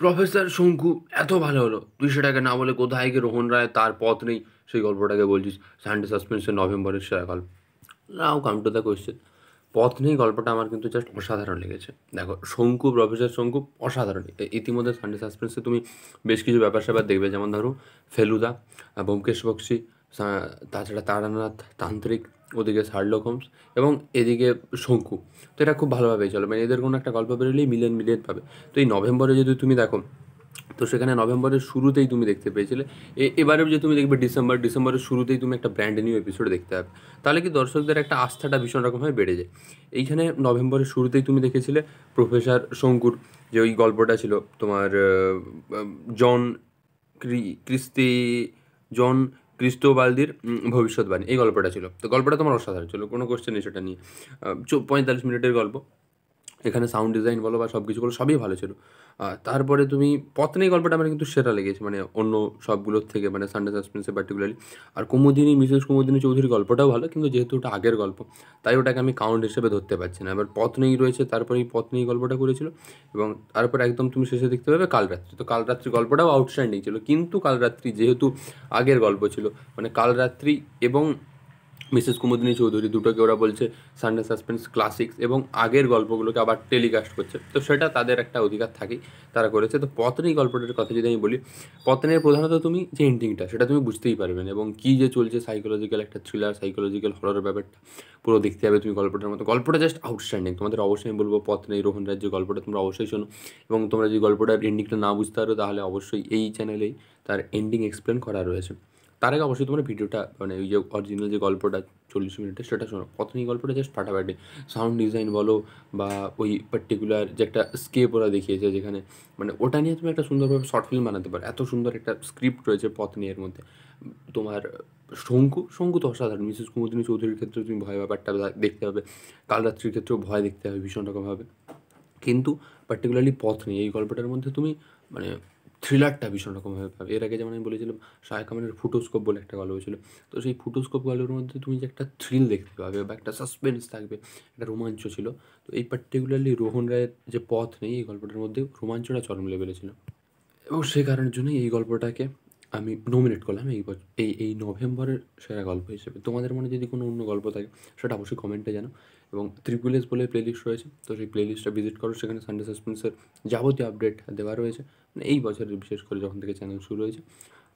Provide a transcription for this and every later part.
Professor শঙ্কু, এত ভালো হলো। তুই সেটাকে না বলে কোথায় গিয়ে রোহন রায় তার পথ নেই? সেই গল্পটাকে বলছিস সানডে সাসপেন্সের নভেম্বরের সেরা গল্প now come to the question পথ নেই গল্পটা আমার কিন্তু জাস্ট অসাধারণ লেগেছে। দেখো, শঙ্কু, প্রফেসর শঙ্কু, অসাধারণ। ইতিমধ্যে সানডে সাসপেন্সে তুমি বেশ কিছু ব্যাপার স্যাপার দেখবে। যেমন ধরো, ফেলুদা ব্যোমকেশ বক্সি তাছাড়া তারানাথ, তান্ত্রিক ওদিকে শার্লক হোমস এবং এদিকে শঙ্কু। তো এটা খুব ভালোভাবেই চলে। মানে এদের কোনো একটা গল্প বেরোলেই মিলিয়ন মিলিয়ন পাবে। তো এই নভেম্বরে যদি তুমি দেখো, তো সেখানে নভেম্বরের শুরুতেই তুমি দেখতে পেয়েছিলে। এবারেও যে তুমি দেখবে ডিসেম্বর, ডিসেম্বরের শুরুতেই তুমি একটা ব্র্যান্ড নিউ এপিসোড দেখতে পাবে। তাহলে কি দর্শকদের একটা আস্থাটা ভীষণ রকমভাবে বেড়ে যায়। এইখানে নভেম্বরের শুরুতেই তুমি দেখেছিলে প্রফেসর শঙ্কুর, যে ওই গল্পটা ছিল তোমার জন ক্রি- ক্রিস্তি জন ক্রিস্টোবালদির ভবিষ্যৎবাণী। এই গল্পটা ছিল। তো গল্পটা তোমার অসাধারণ ছিল। কোনো কোশ্চেন নেই সেটা নিয়ে। পঁয়তাল্লিশ মিনিটের গল্প। এখানে সাউন্ড ডিজাইন বলো বা সব বলো, সবই ভালো ছিল। তারপরে তুমি পত্নী গল্পটা আমার কিন্তু সেরা লেগেছে মানে অন্য সবগুলোর থেকে মানে সানডে সাসপেন্সে পার্টিকুলারলি আর কুমুদিনী, মিসেস কুমুদিনী চৌধুরীর গল্পটাও ভালো, কিন্তু যেহেতু ওটা আগের গল্প, তাই ওটাকে আমি কাউন্ট হিসেবে ধরতে পারছি না। এবার পত্নেই রয়েছে, তারপরে এই পত্নী গল্পটা করেছিল, এবং তারপর একদম তুমি শেষে দেখতে পাবে কালরাত্রি। তো কালরাত্রি গল্পটাও আউটস্ট্যান্ডিং ছিল, কিন্তু কালরাত্রি যেহেতু আগের গল্প ছিল মানে কালরাত্রি এবং মিসেস কুমুদিনী চৌধুরী দুটোকে ওরা বলছে সানডে সাসপেন্স ক্লাসিক্স এবং আগের গল্পগুলোকে আবার টেলিকাস্ট করছে। তো সেটা তাদের একটা অধিকার থাকেই, তারা করেছে। তো পত্নী গল্পটার কথা যদি আমি বলি, পতনের প্রধানত তুমি যে এন্ডিংটা সেটা তুমি বুঝতেই পারবে না এবং কী যে চলছে সাইকোলজিক্যাল একটা থ্রিলার সাইকোলজিক্যাল হরর ব্যাপারটা, পুরো দেখতে হবে তুমি গল্পটার মতো। গল্পটা জাস্ট আউটস্ট্যান্ডিং তোমাদের অবশ্যই আমি বলব পথ নেই রোহন রাজ্য গল্পটা তোমরা অবশ্যই শোনো এবং তোমরা যদি গল্পটার এন্ডিংটা না বুঝতে পারো, তাহলে অবশ্যই এই চ্যানেলেই তার এন্ডিং এক্সপ্লেন করা রয়েছে। আগে অবশ্যই তোমরা ভিডিওটা মানে ওই যে অরিজিনাল যে গল্পটা চল্লিশ মিনিটের, সেটা শোনো। প্রথমেই গল্পটা জাস্ট ফাটাফাটি। সাউন্ড ডিজাইন বলো বা ওই পার্টিকুলার যে একটা স্কেপ ওরা দেখিয়েছে যেখানে মানে ওটা নিয়ে তুমি একটা সুন্দরভাবে শর্ট ফিল্ম বানাতে পারো। এত সুন্দর একটা স্ক্রিপ্ট রয়েছে পথ নিয়ে এর মধ্যে। তোমার শঙ্কু শঙ্কু তো অসাধারণ। মিসেস কুমুদিনী চৌধুরীর ক্ষেত্রে তুমি ভয় ব্যাপারটা দেখতে হবে কালরাত্রির ক্ষেত্রেও ভয় দেখতে হবে ভীষণ রকমভাবে। কিন্তু পার্টিকুলারলি পথ নেই এই গল্পটার মধ্যে তুমি মানে থ্রিলারটা ভীষণ রকমভাবে পাবে। এর আগে যেমন আমি বলেছিলাম শাহ কামানের ফুটোস্কোপ বলে একটা গল্প ছিল। তো সেই ফুটোস্কোপ গল্পের মধ্যে তুমি যে একটা থ্রিল দেখতে পাবে বা একটা সাসপেন্স থাকবে, একটা রোমাঞ্চ ছিল। তো এই পার্টিকুলারলি রোহন রায়ের যে পথ নেই এই গল্পটার মধ্যে রোমাঞ্চটা চরম লেভেলে ছিল। এবং সেই কারণের জন্যই এই গল্পটাকে আমি নমিনেট করলাম এই এই এই নভেম্বরের সেরা গল্প হিসেবে। তোমাদের মনে যদি কোনো অন্য গল্প থাকে, সেটা অবশ্যই কমেন্টে জানো এবং ত্রিপুলেস বলে প্লেলিস্ট রয়েছে। তো সেই প্লেলিস্টটা ভিজিট করো, সেখানে সানডে সাসপেন্সের যাবতীয় আপডেট দেওয়া রয়েছে। মানে এই বছরের বিশেষ করে যখন থেকে চ্যানেল শুরু হয়েছে।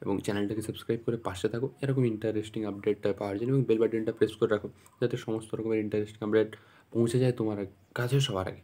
এবং চ্যানেলটাকে সাবস্ক্রাইব করে পাশে থাকো। এরকম ইন্টারেস্টিং আপডেটটা পাওয়ার জন্য এবং বেল বাটনটা প্রেস করে রাখো। যাতে সমস্ত রকমের ইন্টারেস্টিং আপডেট পৌঁছে যায় তোমার কাছে সবার আগে।